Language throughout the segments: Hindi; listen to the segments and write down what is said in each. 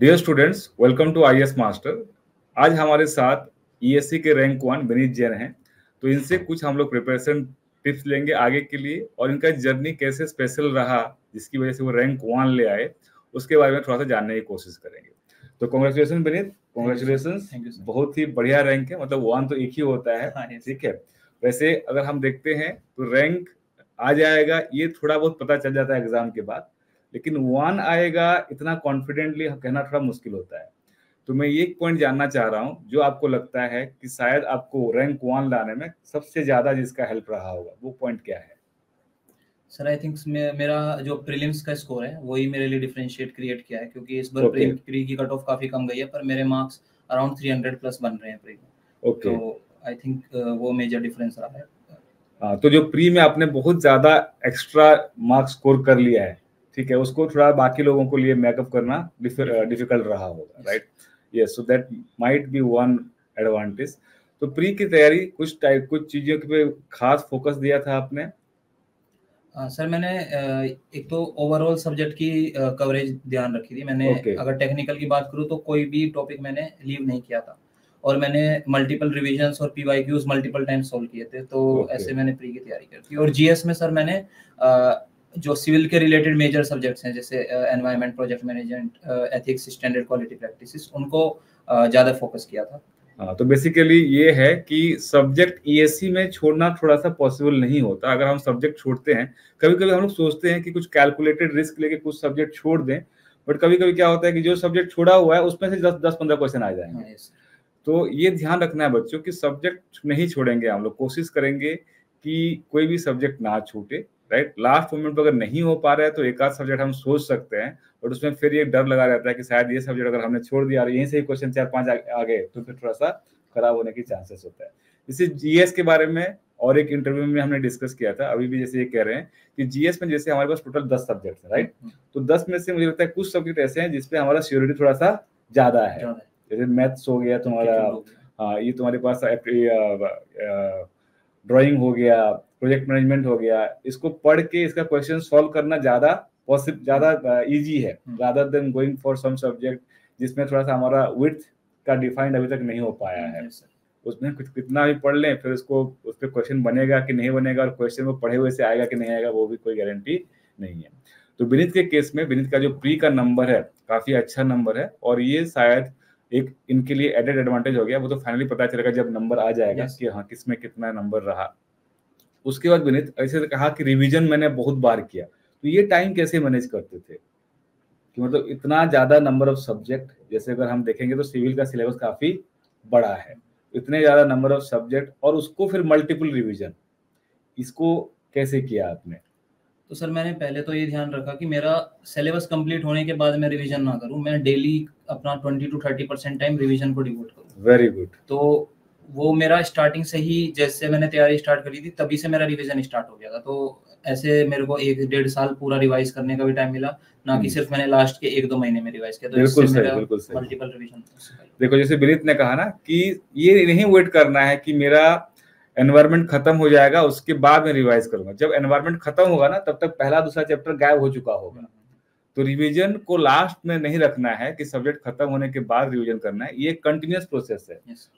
Dear students welcome to I master आज हमारे साथ ईएससी e के रैंक वन विनीत जैन हैं। तो इनसे कुछ हम लोग प्रिपरेशन टिप्स लेंगे आगे के लिए और इनका जर्नी कैसे स्पेशल रहा जिसकी वजह से वो रैंक वन ले आए उसके बारे में थोड़ा सा जानने की कोशिश करेंगे। तो कॉन्ग्रेचुलेसन विनीत कॉन्ग्रेचुलेसन बहुत ही बढ़िया रैंक है। मतलब वन तो एक ही होता है। हाँ, ठीक है? वैसे अगर हम देखते हैं तो रैंक आ जाएगा ये थोड़ा बहुत पता चल जाता है एग्ज़ाम के बाद। लेकिन वन आएगा इतना कॉन्फिडेंटली कहना थोड़ा मुश्किल होता है। तो मैं ये पॉइंट जानना चाह रहा हूँ जो आपको लगता है कि शायद आपको रैंक वन लाने में सबसे ज़्यादा जिसका हेल्प रहा होगा वो पॉइंट क्या है? सर आई थिंक मेरा जो प्रीलिम्स का स्कोर है वही मेरे लिए डिफरेंशिएट क्रिएट किया है क्योंकि इस बार okay. प्री की कट ऑफ़ काफ़ी कम गई है पर मेरे मार्क्स अराउंड 300 प्लस बन रहे हैं प्री में ओके तो आई थिंक वो मेजर डिफरेंस रहा है। हाँ तो जो प्री में आपने बहुत ज़्यादा एक्स्ट्रा मार्क्स स्कोर कर लिया है ठीक है उसको थोड़ा बाकी लोगों को लिए मेकअप करना डिफ़िकल्ट रहा होगा right yes so that might be one advantage तो प्री की तैयारी कुछ टाइप कुछ चीज़ों पे खास फोकस दिया था आपने? सर मैंने एक तो ओवरऑल सब्जेक्ट की कवरेज ध्यान रखी थी। मैंने okay. अगर टेक्निकल की बात करूँ तो कोई भी टॉपिक मैंने लीव नहीं किया था। और मैंने मल्टीपल रिविजन और पीवाईक्यूज मल्टीपल टाइम सॉल्व किए थे तो okay. ऐसे मैंने प्री की तैयारी कर थी और जीएस में सर मैंने जो सिविल के रिलेटेड मेजर सब्जेक्ट्स हैं जैसे environment project management ethics standard quality practices उनको ज़्यादा फोकस किया था। हाँ तो बेसिकली ये है कि सब्जेक्ट ईएससी में छोड़ना थोड़ा सा पॉसिबल नहीं होता। अगर हम सब्जेक्ट छोड़ते हैं कभी कभी हम लोग सोचते हैं कि कुछ कैलकुलेटेड रिस्क लेके कुछ सब्जेक्ट छोड़ दें बट कभी कभी क्या होता है कि जो सब्जेक्ट छोड़ा हुआ है उसमें से दस दस पंद्रह क्वेश्चन आ जाएँगे। हाँ, तो ये ध्यान रखना है बच्चों की सब्जेक्ट नहीं छोड़ेंगे हम लोग। कोशिश करेंगे कि कोई भी सब्जेक्ट ना छूटे। राइट लास्ट मोमेंट पर अगर नहीं हो पा रहा है तो एक आध सब्जेक्ट हम सोच सकते हैं बट उसमें फिर ये डर लगा रहता है कि शायद ये सब्जेक्ट अगर हमने छोड़ दिया और यहीं से ही क्वेश्चन चार पाँच आ गए तो फिर थोड़ा सा खराब होने की चांसेस होता है। इसी जीएस के बारे में और एक इंटरव्यू में हमने डिस्कस किया था अभी भी जैसे ये कह रहे हैं कि जीएस में जैसे हमारे पास टोटल दस सब्जेक्ट है राइट तो दस में से मुझे लगता है कुछ सब्जेक्ट ऐसे हैं जिसपे हमारा श्योरिटी थोड़ा सा ज़्यादा है। जैसे मैथ्स हो गया तुम्हारा हाँ ये तुम्हारे पास ड्राइंग हो गया प्रोजेक्ट मैनेजमेंट हो गया इसको पढ़ के इसका क्वेश्चन सॉल्व करना ज़्यादा पॉसिबल ज़्यादा इजी है rather than going for some subject जिसमें थोड़ा सा हमारा विथ का डिफाइंड अभी तक नहीं हो पाया है। उसमें कुछ कितना भी पढ़ लें फिर उसको उस पर क्वेश्चन बनेगा कि नहीं बनेगा और क्वेश्चन वो पढ़े हुए से आएगा कि नहीं आएगा वो भी कोई गारंटी नहीं है। तो विनीत के केस में विनीत का जो प्री का नंबर है काफ़ी अच्छा नंबर है और ये शायद एक इनके लिए एडेड एडवांटेज हो गया। वो तो फाइनली पता चलेगा जब नंबर आ जाएगा yes. कि हाँ किसमें कितना नंबर रहा। उसके बाद विनीत ऐसे कहा कि रिवीजन मैंने बहुत बार किया। तो ये टाइम कैसे मैनेज करते थे? कि मतलब इतना ज़्यादा नंबर ऑफ़ सब्जेक्ट जैसे अगर हम देखेंगे तो सिविल का सिलेबस काफ़ी बड़ा है। इतने ज़्यादा नंबर ऑफ़ सब्जेक्ट और उसको फिर मल्टीपल रिविजन इसको कैसे किया आपने? तो सर मैंने पहले तो ये ध्यान रखा कि मेरा सिलेबस कंप्लीट होने के बाद मैं रिवीजन ना करूँ मैं डेली अपना 20 टू 30 परसेंट टाइम रिवीजन को डिवोट करूँ। वेरी गुड तो वो मेरा स्टार्टिंग से ही जैसे मैंने तैयारी स्टार्ट करी थी तभी से मेरा रिवीजन स्टार्ट हो गया था। तो ऐसे मेरे को एक डेढ़ साल पूरा रिवाइज करने का भी टाइम मिला ना कि हम्म। सिर्फ़ मैंने लास्ट के एक दो महीने में रिवाइज किया तो बिल्कुल सही बिल्कुल सही। मल्टीपल रिवीजन देखो जैसे विनीत ने कहा ना कि ये नहीं वेट करना है कि मेरा एनवायरमेंट खत्म हो जाएगा उसके बाद मैं रिवाइज करूँगा। जब एनवायरमेंट खत्म होगा ना तब तक पहला दूसरा चैप्टर गायब हो चुका होगा। तो रिवीजन को लास्ट में नहीं रखना है कि सब्जेक्ट खत्म होने के बाद रिवीजन करना है। ये कंटिन्यूस प्रोसेस है।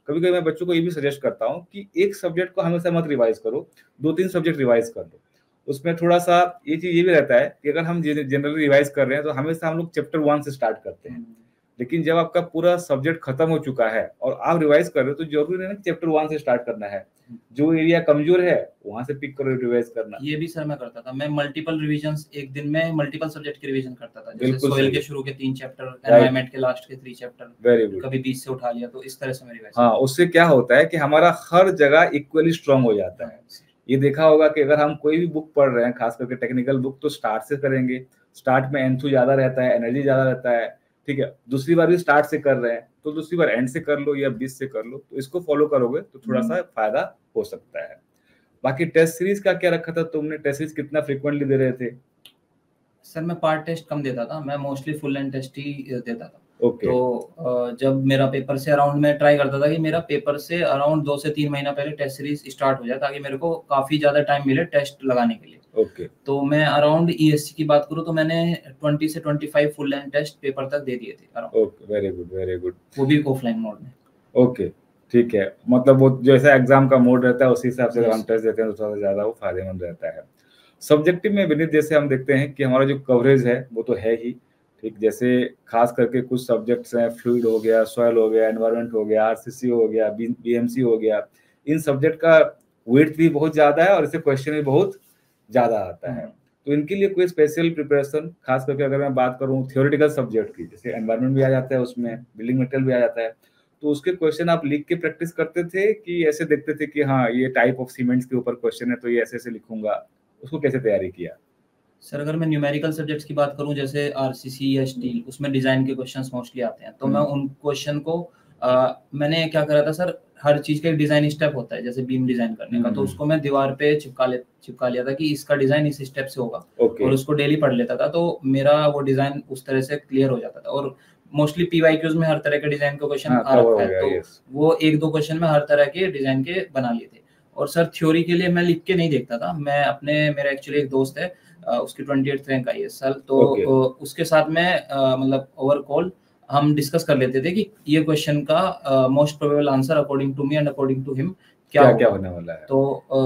कभी कभी मैं बच्चों को ये भी सजेस्ट करता हूँ कि एक सब्जेक्ट को हमेशा मत रिवाइज करो। दो तीन सब्जेक्ट रिवाइज कर दो। उसमें थोड़ा सा ये चीज़ ये भी रहता है कि अगर हम जनरली रिवाइज कर रहे हैं तो हमेशा हम लोग चैप्टर वन से स्टार्ट करते हैं। hmm. लेकिन जब आपका पूरा सब्जेक्ट खत्म हो चुका है और आप रिवाइज कर रहे हो तो ज़रूरी नहीं चैप्टर वन से स्टार्ट करना है। जो एरिया कमज़ोर है वहाँ से पिक करो रिवाइज करना। ये भी सर मैं करता था। मैं मल्टीपल रिवीजन एक दिन में मल्टीपल सब्जेक्ट के रिवीजन करता था। जैसे के शुरू के तीन चैप्टर के लास्ट के थ्री चैप्टर वेरी गुड कभी बीच से उठा लिया तो इस तरह से मैं रिवाइज हाँ उससे क्या होता है कि हमारा हर जगह इक्वली स्ट्रांग हो जाता है। ये देखा होगा कि अगर हम कोई भी बुक पढ़ रहे हैं खास करके टेक्निकल बुक तो स्टार्ट से करेंगे। स्टार्ट में एंथू ज़्यादा रहता है एनर्जी ज़्यादा रहता है। ठीक है दूसरी बार भी स्टार्ट से कर रहे हैं तो दूसरी बार एंड से कर लो या बीस से कर लो तो इसको फॉलो करोगे तो थोड़ा सा फ़ायदा हो सकता है। बाकी टेस्ट सीरीज़ का क्या रखा था तुमने? टेस्ट सीरीज़ कितना फ्रिक्वेंटली दे रहे थे? सर मैं पार्ट टेस्ट कम देता था मैं मोस्टली फुल एंड टेस्ट ही देता था। Okay. तो जब मेरा पेपर से अराउंड में ट्राई करता था कि मेरा पेपर से अराउंड दो से तीन महीना पहले टेस्ट सीरीज़ स्टार्ट हो जाए ताकि मेरे को काफ़ी ज़्यादा टाइम मिले टेस्ट लगाने के लिए। ओके। okay. तो मैं अराउंड ईएससी की बात करूँ तो मैंने 20 से 25 फुल लेंथ टेस्ट पेपर तक दे दिए थे okay very good very good वो भी ऑफलाइन मोड में। Okay okay. ठीक है। मतलब वो जैसा एग्ज़ाम का मोड रहता है उसी हिसाब से हम टेस्ट देते हैं तो थोड़ा ज़्यादा वो फ़ायदेमंद रहता है। सब्जेक्टिव में विनीत जैसे हम देखते हैं कि हमारा जो कवरेज है वो तो है ही। ठीक जैसे खास करके कुछ सब्जेक्ट्स हैं फ्लूड हो गया सॉयल हो गया एनवायरमेंट हो गया आरसीसी हो गया बीएमसी हो गया। इन सब्जेक्ट का वेट भी बहुत ज़्यादा है और इससे क्वेश्चन भी बहुत ज़्यादा आता है। तो इनके लिए कोई स्पेशल प्रिपरेशन खास करके अगर मैं बात करूँ थियोरिटिकल सब्जेक्ट की जैसे एनवायरमेंट भी आ जाता है उसमें बिल्डिंग मटेरियल भी आ जाता है तो उसके क्वेश्चन आप लिख के प्रैक्टिस करते थे कि ऐसे देखते थे कि हाँ ये टाइप ऑफ़ सीमेंट्स के ऊपर क्वेश्चन है तो ये ऐसे ऐसे लिखूँगा उसको कैसे तैयारी किया? सर अगर मैं न्यूमेरिकल सब्जेक्ट्स की बात करूँ जैसे आरसीसी या स्टील उसमें डिज़ाइन के क्वेश्चंस मोस्टली आते हैं। तो मैं हम्म। उन क्वेश्चन को आ, मैंने क्या करा था सर हर चीज़ का एक डिज़ाइन स्टेप होता है जैसे बीम डिज़ाइन करने का। तो हम्म। उसको मैं दीवार पे चिपका ले चिपका लिया था कि इसका डिज़ाइन इस स्टेप से होगा। Okay. और उसको डेली पढ़ लेता था तो मेरा वो डिज़ाइन उस तरह से क्लियर हो जाता था। और मोस्टली पीवाईक्यूज में हर तरह के डिज़ाइन के क्वेश्चन आ रखा है तो वो एक दो क्वेश्चन में हर तरह के डिज़ाइन के बना लिए थे। और सर थ्योरी के लिए मैं लिख के नहीं देखता था। मैं अपने मेरा एक्चुअली एक दोस्त है उसकी ट्वेंटी एट रैंक आई है सर तो okay. उसके साथ में मतलब ओवर कॉल हम डिस्कस कर लेते थे कि ये क्वेश्चन का most probable answer according to me and according to him क्या क्या, क्या होने वाला है? तो आ,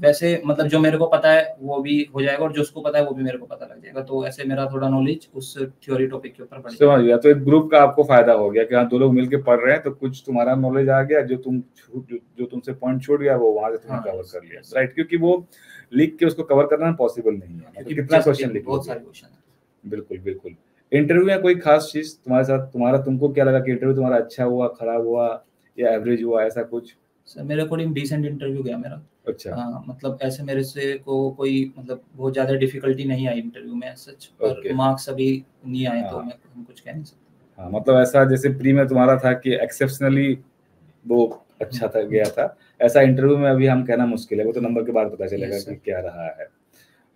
वैसे मतलब जो मेरे को पता है वो भी हो जाएगा और जो उसको पता है वो भी मेरे को पता लग जाएगा। तो ऐसे मेरा थोड़ा नॉलेज उस थ्योरी टॉपिक के ऊपर समझ गया तो एक ग्रुप का आपको फ़ायदा हो गया कि हाँ दो लोग मिलकर पढ़ रहे हैं तो कुछ तुम्हारा नॉलेज आ गया जो तुम जो तुमसे पॉइंट छूट गया वो वहाँ से तुमने कवर हाँ, कर लिया राइट क्योंकि वो लिख के उसको कवर करना पॉसिबल नहीं है। तो कितना क्वेश्चन लिख बहुत सारे क्वेश्चन बिल्कुल बिल्कुल। इंटरव्यू में कोई खास चीज़ तुम्हारे साथ तुम्हारा तुमको क्या लगा कि इंटरव्यू तुम्हारा अच्छा हुआ खराब हुआ या एवरेज हुआ ऐसा कुछ? मेरे अकॉर्डिंग डिसेंट इंटरव्यू गया मेरा। अच्छा। हाँ मतलब ऐसे मेरे से को कोई मतलब बहुत ज़्यादा डिफिकल्टी नहीं आई इंटरव्यू में सच पर मार्क्स अभी नहीं आए तो हाँ। मैं कुछ कह नहीं सकते। हाँ मतलब ऐसा जैसे प्री में तुम्हारा था कि एक्सेप्शनली वो अच्छा था गया था। ऐसा इंटरव्यू में अभी हम कहना मुश्किल है वो तो नंबर के बाद पता चलेगा कि क्या रहा है।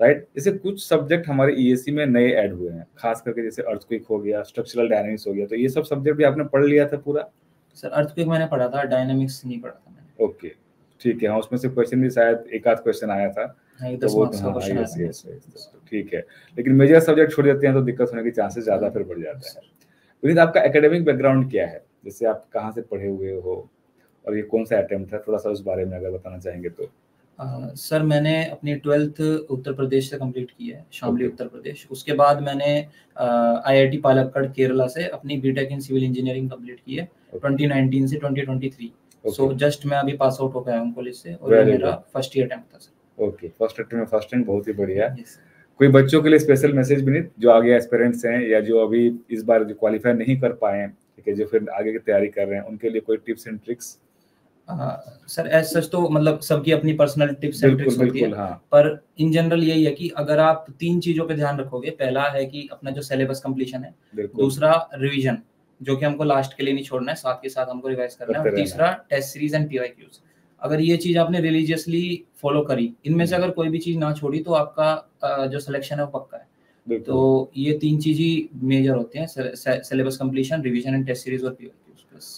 राइट जैसे कुछ सब्जेक्ट हमारे ईएससी e में नए ऐड हुए हैं खास करके जैसे अर्थक्विक हो गया स्ट्रक्चरल डायनामिक्स हो गया तो ये सब सब्जेक्ट भी आपने पढ़ लिया था पूरा? सर अर्थक्विक मैंने पढ़ा था डायनामिक्स नहीं पढ़ा था। ओके ठीक है हाँ उसमें से क्वेश्चन भी शायद एक आध क्वेश्चन आया था। हाँ, तो वो हाँ, तो ठीक है लेकिन मेजर सब्जेक्ट छोड़ देते हैं तो दिक्कत होने के चांसेस ज़्यादा फिर बढ़ जाता है। विनीत आपका एकेडमिक बैकग्राउंड क्या है? जैसे आप कहाँ से पढ़े हुए हो? और ये कौन सा अटेम्प्ट है थोड़ा सा उस बारे में अगर बताना चाहेंगे तो। सर मैंने अपनी ट्वेल्थ उत्तर प्रदेश से कंप्लीट की है शामली उत्तर प्रदेश। उसके बाद मैंने आईआईटी पालक्कड़ केरला से अपनी BTech in civil engineering complete की है okay. 2019 से 2023 सो जस्ट मैं अभी पास आउट हो गया हूँ कॉलेज से और मेरा फ़र्स्ट ईयर अटेम्प्ट था सर ओके फ़र्स्ट अटेम्प्ट में फ़र्स्ट टाइम बहुत ही बढ़िया yes. कोई बच्चों के लिए स्पेशल मैसेज भी नहीं जो आगे एस्पिरेंट्स हैं या जो अभी इस बार जो क्वालिफाई नहीं कर पाए हैं ठीक है जो फिर आगे की तैयारी कर रहे हैं उनके लिए कोई tips and tricks sir as such तो मतलब सबकी अपनी पर्सनल टिप्स एंड ट्रिक्स होती है। हाँ. पर इन जनरल यही है कि अगर आप तीन चीज़ों पे ध्यान रखोगे पहला है कि अपना जो सिलेबस कंप्लीशन है दूसरा रिवीजन जो कि हमको लास्ट के लिए नहीं छोड़ना है साथ के साथ हमको रिवाइज करना है। और तीसरा टेस्ट सीरीज़ एंड पीवाईक्यूज अगर ये चीज़ आपने रिलीजियसली फॉलो करी इनमें से हम्म। अगर कोई भी चीज़ ना छोड़ी तो आपका जो सिलेक्शन है वो पक्का है। तो ये तीन चीज़ ही मेजर होते हैं syllabus completion revision and test series और पीवाई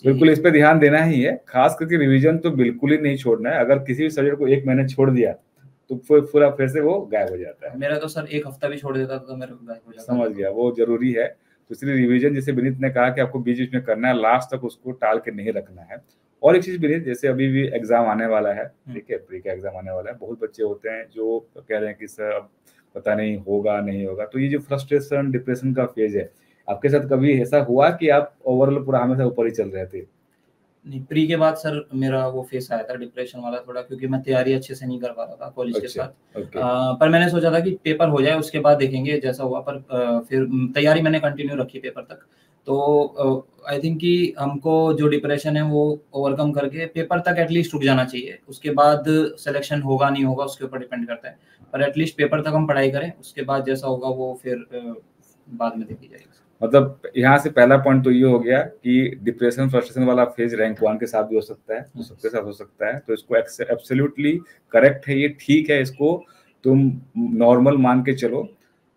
बिल्कुल इस पे ध्यान देना ही है। खास करके रिवीजन तो बिल्कुल ही नहीं छोड़ना है। अगर किसी भी सब्जेक्ट को एक महीने छोड़ दिया तो पूरा फिर से वो गायब हो जाता है। मेरा तो सर एक हफ़्ता भी छोड़ देता तो मेरे को गायब हो जाता समझ गया वो ज़रूरी है। दूसरी रिविजन जैसे विनीत ने कहा कि आपको बीच बीच में करना है लास्ट तक उसको टाल के नहीं रखना है। और एक चीज़ विनीत जैसे अभी भी एग्ज़ाम आने वाला है हम्म। ठीक है प्री का एग्ज़ाम आने वाला है बहुत बच्चे होते हैं जो कह रहे हैं कि सर अब पता नहीं होगा नहीं होगा। तो ये जो फ्रस्ट्रेशन डिप्रेशन का फ़ेज़ है आपके साथ कभी ऐसा हुआ कि आप ओवरऑल पूरा हमेशा ऊपर ही चल रहे थे? नहीं प्री के बाद सर मेरा वो फेस आया था डिप्रेशन वाला थोड़ा क्योंकि मैं तैयारी अच्छे से नहीं कर पा रहा था कॉलेज अच्छा, के साथ। okay. आ, पर मैंने सोचा था कि पेपर हो जाए उसके बाद देखेंगे जैसा हुआ पर आ, फिर तैयारी मैंने कंटिन्यू रखी पेपर तक। तो आई थिंक कि हमको जो डिप्रेशन है वो ओवरकम करके पेपर तक एटलीस्ट रुक जाना चाहिए। उसके बाद सिलेक्शन होगा नहीं होगा उसके ऊपर डिपेंड करता है। पर एटलीस्ट पेपर तक हम पढ़ाई करें उसके बाद जैसा होगा वो फिर बाद में देखी जाएगी। मतलब यहाँ से पहला पॉइंट तो ये हो गया कि डिप्रेशन फ्रस्ट्रेशन वाला फ़ेज़ रैंक वन के साथ भी हो सकता है तो सबके साथ हो सकता है। तो इसको एब्सोल्युटली करेक्ट है ये ठीक है इसको तुम नॉर्मल मान के चलो।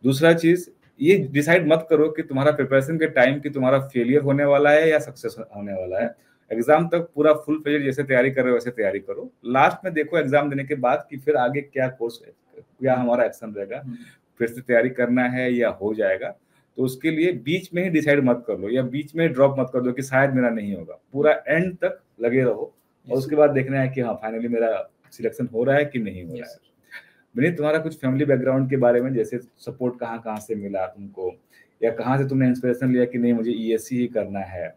दूसरा चीज़ ये डिसाइड मत करो कि तुम्हारा प्रिपरेशन के टाइम की तुम्हारा फेलियर होने वाला है या सक्सेस होने वाला है। एग्ज़ाम तक पूरा फुल फ़ेज़ जैसे तैयारी कर रहे हो वैसे तैयारी करो। लास्ट में देखो एग्ज़ाम देने के बाद कि फिर आगे क्या कोर्स क्या हमारा एक्शन रहेगा। हम्म। फिर से तैयारी करना है या हो जाएगा। तो उसके लिए बीच में ही डिसाइड मत कर लो या बीच में ड्रॉप मत कर दो कि शायद मेरा नहीं होगा। पूरा एंड तक लगे रहो और उसके बाद देखना है कि हाँ फाइनली मेरा सिलेक्शन हो रहा है कि नहीं हो रहा है। विनीत तुम्हारा कुछ फैमिली बैकग्राउंड के बारे में जैसे सपोर्ट कहाँ कहाँ से मिला तुमको? या कहाँ से तुमने इंस्पिरेशन लिया कि नहीं मुझे ई e ही करना है?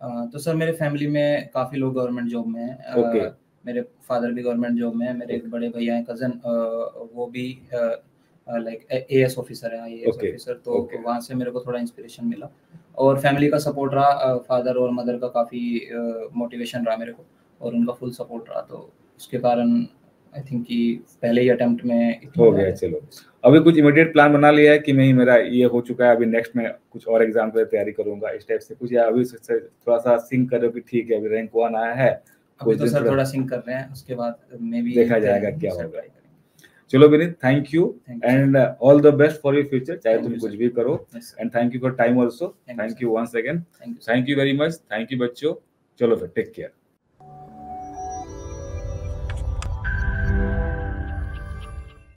तो सर मेरे फैमिली में काफ़ी लोग गवर्नमेंट जॉब में हैं। okay. मेरे फादर भी गवर्नमेंट जॉब में है। मेरे एक बड़े भैया हैं कज़न वो भी लाइक ए एस ऑफिसर है आई एस ऑफिसर तो okay. वहाँ से मेरे को थोड़ा इंस्पिरेशन मिला। और फैमिली का सपोर्ट रहा फादर और मदर का काफ़ी मोटिवेशन रहा मेरे को और उनका फुल सपोर्ट रहा। तो उसके कारण आई थिंक कि पहले ही अटेम्प्ट में हो गया चलो। अभी कुछ इमीडिएट प्लान बना लिया है कि नहीं मेरा ये हो चुका है अभी नेक्स्ट में कुछ और एग्ज़ाम की तैयारी करूँगा इस टाइप से कुछ या अभी से थोड़ा सा सिंक करो कि ठीक है अभी रैंक वन आया है अभी तो सर थोड़ा सिंक कर रहे हैं उसके बाद मे भी देखा जाएगा क्या होगा। चलो Vineet thank you and all the best for your future चाहे तुम कुछ भी करो and thank you for time also thank you once again thank you very much thank you बच्चों. चलो फिर टेक केयर